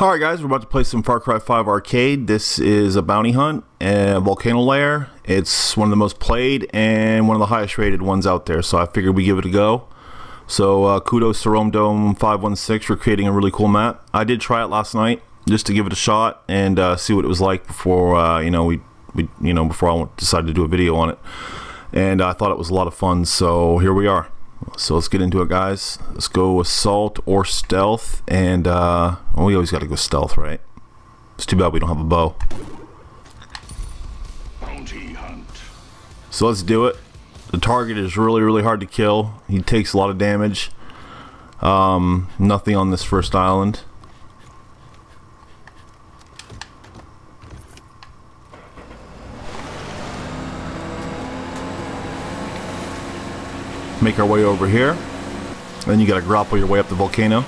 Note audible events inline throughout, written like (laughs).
Alright guys, we're about to play some Far Cry 5 Arcade. This is a bounty hunt, a volcano lair. It's one of the most played and one of the highest rated ones out there, so I figured we give it a go. So uh, kudos to romedome516 for creating a really cool map. I did try it last night just to give it a shot and uh, see what it was like before uh, you know we, we you know before I decided to do a video on it. And I thought it was a lot of fun, so here we are. So let's get into it, guys. Let's go assault or stealth, and uh, well, we always got to go stealth, right? It's too bad we don't have a bow. Bounty hunt. So let's do it. The target is really, really hard to kill. He takes a lot of damage. Um, nothing on this first island. Make our way over here. Then you gotta grapple your way up the volcano.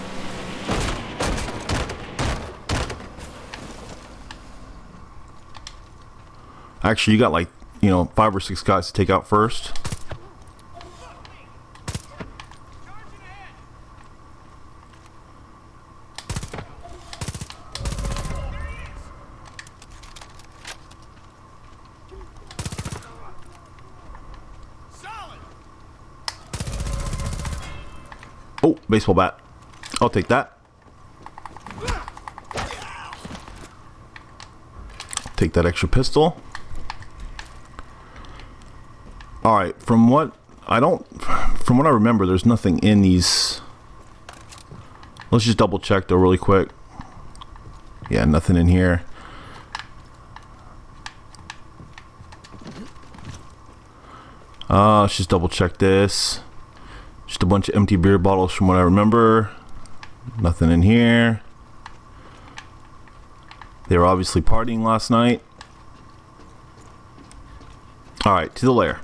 Actually, you got like, you know, five or six guys to take out first. Oh, baseball bat. I'll take that. Take that extra pistol. Alright, from what I don't from what I remember there's nothing in these Let's just double check though really quick. Yeah, nothing in here. Uh, let's just double check this. Just a bunch of empty beer bottles from what I remember. Nothing in here. They were obviously partying last night. Alright, to the lair.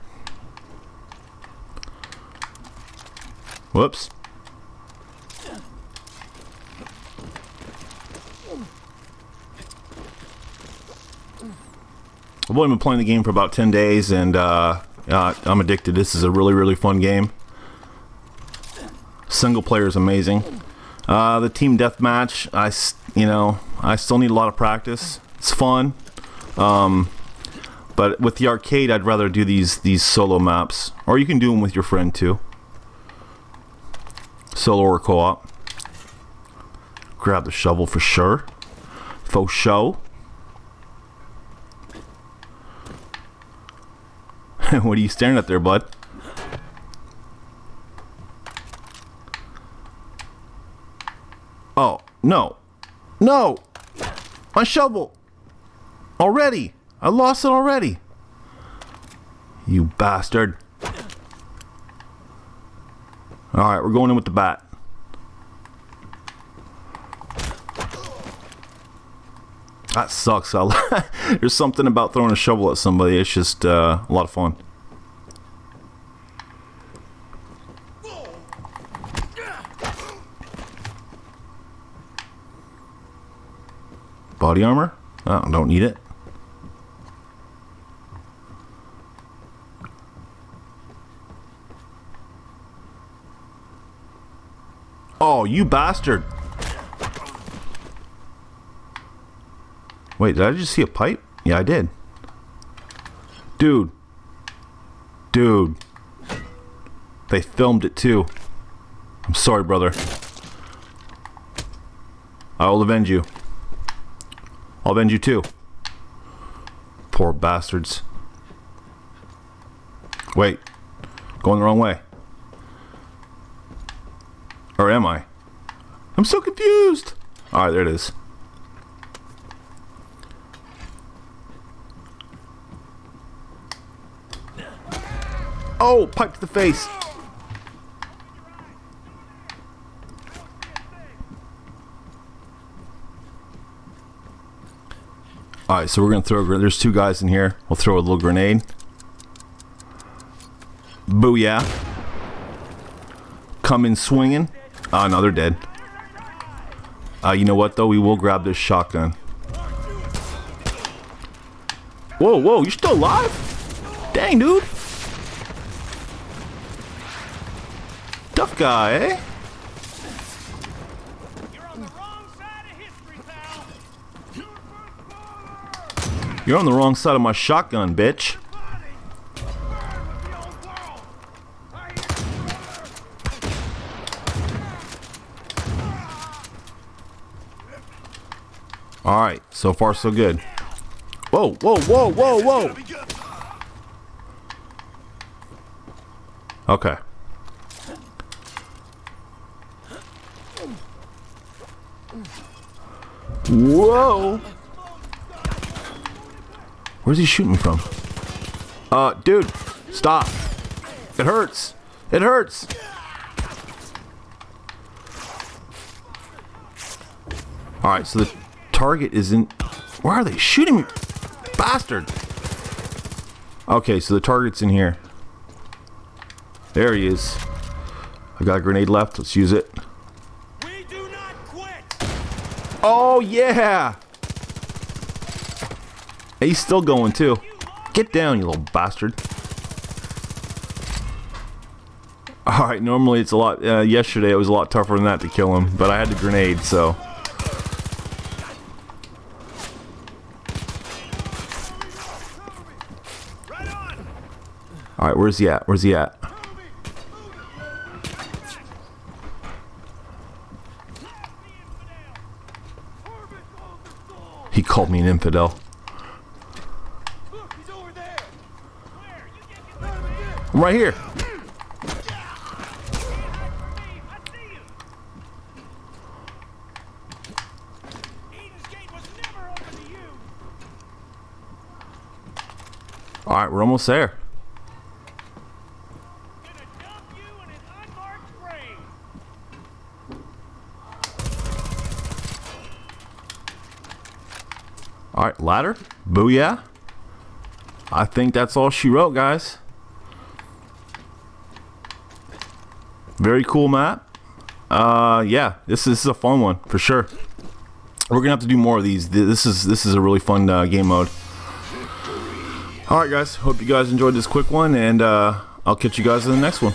Whoops. I've only been playing the game for about 10 days and uh, uh, I'm addicted. This is a really, really fun game. Single player is amazing. Uh, the team deathmatch, I, you know, I still need a lot of practice. It's fun. Um, but with the arcade, I'd rather do these these solo maps. Or you can do them with your friend too. Solo or co-op. Grab the shovel for sure. Faux show. (laughs) what are you staring at there, bud? Oh, no. No! My shovel! Already! I lost it already! You bastard. Alright, we're going in with the bat. That sucks. (laughs) There's something about throwing a shovel at somebody. It's just uh, a lot of fun. Body armor? Oh, don't need it. Oh, you bastard. Wait, did I just see a pipe? Yeah, I did. Dude. Dude. They filmed it too. I'm sorry, brother. I will avenge you. I'll avenge you too. Poor bastards. Wait. Going the wrong way. Or am I? I'm so confused. Alright, there it is. Oh, pipe to the face. Alright, so we're to throw, A, there's two guys in here. We'll throw a little grenade. Booyah. Come in swinging. Ah, no, they're dead. Uh, you know what, though? We will grab this shotgun. Whoa, whoa, You're still alive? Dang, dude. Tough guy, eh? You're on the wrong side of my shotgun, bitch. Alright, so far so good. Whoa, whoa, whoa, whoa, whoa! Okay. Whoa! Where's he shooting me from? Uh, dude, stop. It hurts. It hurts. Alright, so the target is in... Why are they shooting me? Bastard! Okay, so the target's in here. There he is. I got a grenade left. Let's use it. Oh, yeah! He's still going, too. Get down, you little bastard. Alright, normally it's a lot... Uh, yesterday it was a lot tougher than that to kill him, but I had the grenade, so... Alright, where's he at? Where's he at? He called me an infidel. I'm right here. All right, we're almost there. All right, ladder. Booyah. I think that's all she wrote, guys. Very cool map. Uh, yeah, this is, this is a fun one for sure. We're gonna have to do more of these. This is this is a really fun uh, game mode. All right, guys. Hope you guys enjoyed this quick one, and uh, I'll catch you guys in the next one.